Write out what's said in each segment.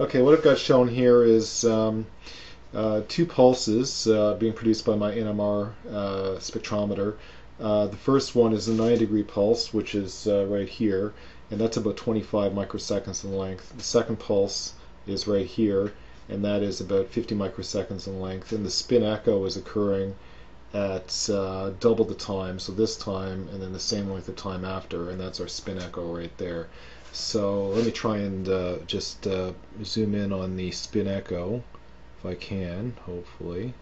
Okay, what I've got shown here is um, uh, two pulses uh, being produced by my NMR uh, spectrometer. Uh, the first one is a 9 degree pulse, which is uh, right here, and that's about 25 microseconds in length. The second pulse is right here, and that is about 50 microseconds in length. And the spin echo is occurring at uh, double the time, so this time and then the same length of time after, and that's our spin echo right there. So let me try and uh, just uh, zoom in on the spin echo, if I can, hopefully.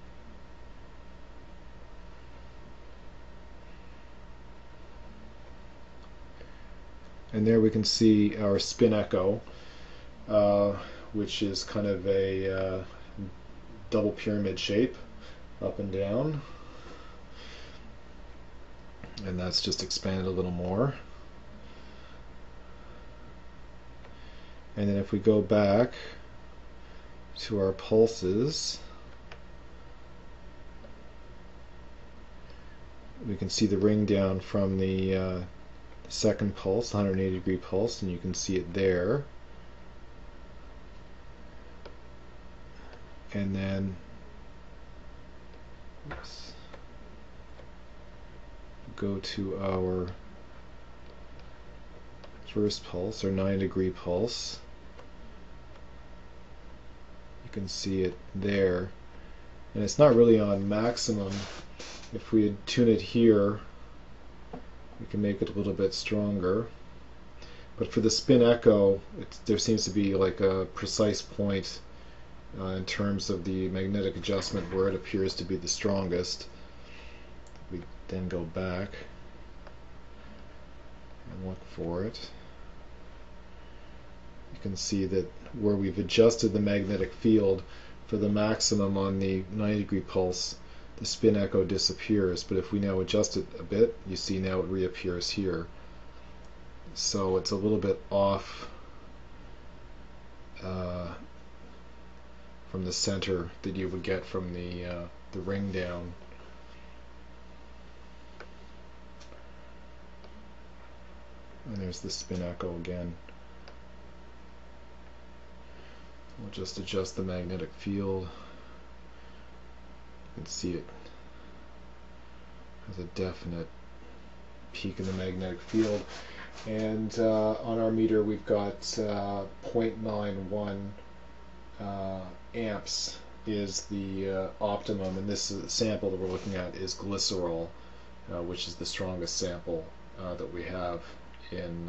And there we can see our spin echo, uh, which is kind of a uh, double pyramid shape, up and down and that's just expanded a little more. And then if we go back to our pulses, we can see the ring down from the uh, second pulse, 180 degree pulse, and you can see it there. And then, oops, go to our first pulse, our 9 degree pulse. You can see it there. And it's not really on maximum. If we tune it here, we can make it a little bit stronger. But for the spin echo, there seems to be like a precise point uh, in terms of the magnetic adjustment where it appears to be the strongest we then go back and look for it. You can see that where we've adjusted the magnetic field for the maximum on the 90 degree pulse, the spin echo disappears. But if we now adjust it a bit, you see now it reappears here. So it's a little bit off uh, from the center that you would get from the, uh, the ring down. And there's the spin echo again. We'll just adjust the magnetic field. You can see it has a definite peak in the magnetic field. And uh, on our meter we've got uh, 0.91 uh, amps is the uh, optimum and this sample that we're looking at is glycerol uh, which is the strongest sample uh, that we have in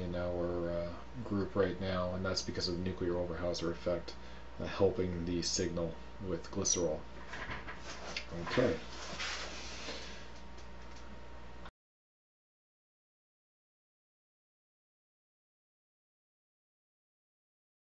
in our uh, group right now, and that's because of the nuclear Overhauser effect uh, helping the signal with glycerol. Okay.